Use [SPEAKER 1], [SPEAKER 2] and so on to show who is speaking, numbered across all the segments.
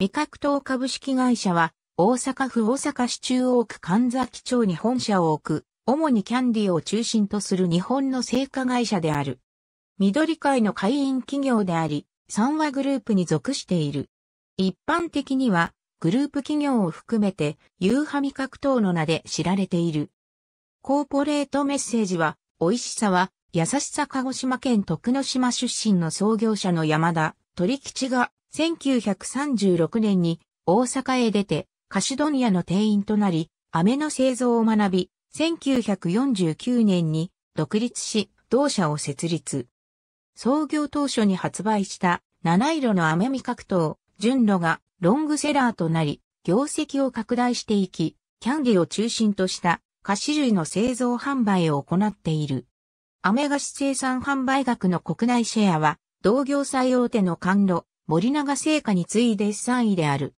[SPEAKER 1] 味覚糖株式会社は、大阪府大阪市中央区神崎町に本社を置く、主にキャンディを中心とする日本の製菓会社である。緑会の会員企業であり、三和グループに属している。一般的には、グループ企業を含めて、ユーハ味覚糖の名で知られている。コーポレートメッセージは、美味しさは、優しさ鹿児島県徳之島出身の創業者の山田鳥吉が1936年に大阪へ出て菓子問屋の店員となり、飴の製造を学び、1949年に独立し、同社を設立。創業当初に発売した七色の飴味覚糖、純露がロングセラーとなり、業績を拡大していき、キャンディを中心とした菓子類の製造販売を行っている。アメ菓子生産販売額の国内シェアは、同業最大手の甘露、森永製菓に次いで3位である。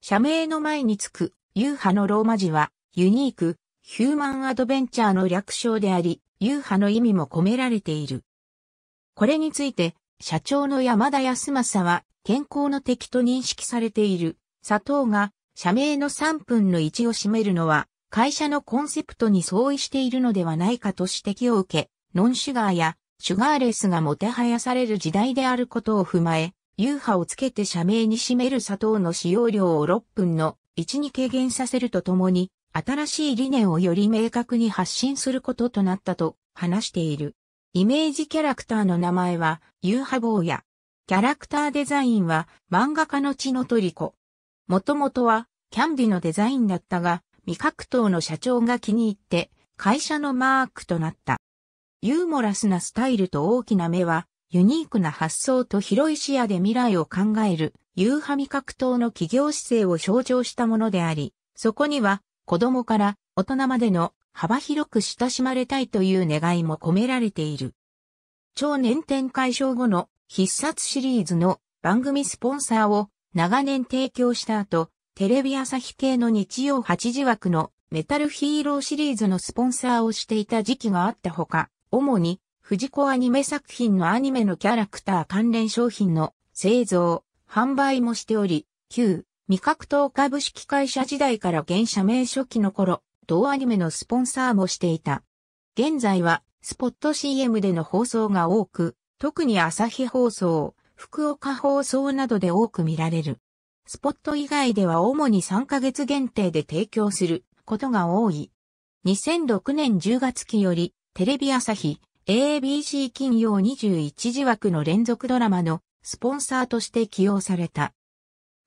[SPEAKER 1] 社名の前につく、ユーハのローマ字は、ユニーク、ヒューマンアドベンチャーの略称であり、ユーハの意味も込められている。これについて、社長の山田康正は、健康の敵と認識されている砂糖が社名の3分の1を占めるのは会社のコンセプトに相違しているのではないかと指摘を受け、ノンシュガーやシュガーレスがもてはやされる時代であることを踏まえ、ユーハをつけて社名に占める砂糖の使用量を6分の1に軽減させるとともに、新しい理念をより明確に発信することとなったと話している。イメージキャラクターの名前は、ユーハ坊や、キャラクターデザインは漫画家の血のトリコ。もともとはキャンディのデザインだったが、未格闘の社長が気に入って会社のマークとなった。ユーモラスなスタイルと大きな目は、ユニークな発想と広い視野で未来を考える、ユーハ味覚闘の企業姿勢を象徴したものであり、そこには子供から大人までの幅広く親しまれたいという願いも込められている。超年展開賞後の必殺シリーズの番組スポンサーを長年提供した後、テレビ朝日系の日曜8時枠のメタルヒーローシリーズのスポンサーをしていた時期があったほか、主に藤子アニメ作品のアニメのキャラクター関連商品の製造、販売もしており、旧未格闘株式会社時代から現社名初期の頃、同アニメのスポンサーもしていた。現在はスポット CM での放送が多く、特に朝日放送、福岡放送などで多く見られる。スポット以外では主に3ヶ月限定で提供することが多い。2006年10月期よりテレビ朝日 ABC 金曜21時枠の連続ドラマのスポンサーとして起用された。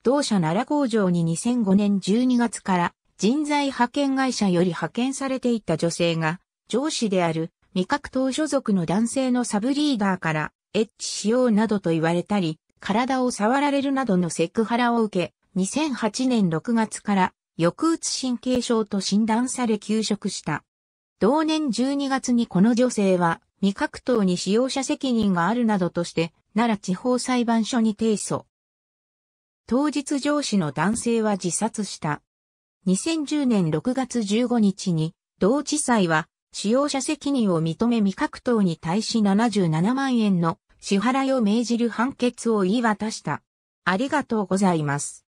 [SPEAKER 1] 同社奈良工場に2005年12月から人材派遣会社より派遣されていた女性が上司である味覚党所属の男性のサブリーダーから、エッチしようなどと言われたり、体を触られるなどのセクハラを受け、2008年6月から抑うつ神経症と診断され休職した。同年12月にこの女性は、未格闘に使用者責任があるなどとして、奈良地方裁判所に提訴。当日上司の男性は自殺した。2010年6月15日に、同地裁は使用者責任を認め未格闘に対し77万円の支払いを命じる判決を言い渡した。ありがとうございます。